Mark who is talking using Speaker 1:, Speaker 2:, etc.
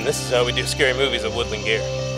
Speaker 1: And this is how we do scary movies at Woodland Gear.